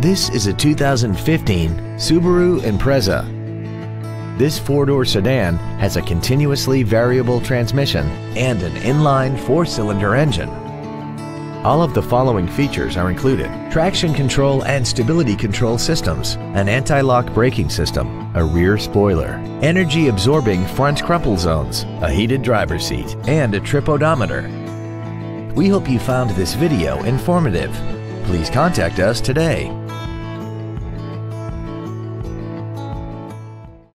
This is a 2015 Subaru Impreza. This four-door sedan has a continuously variable transmission and an inline four-cylinder engine. All of the following features are included. Traction control and stability control systems, an anti-lock braking system, a rear spoiler, energy absorbing front crumple zones, a heated driver's seat, and a trip odometer. We hope you found this video informative. Please contact us today.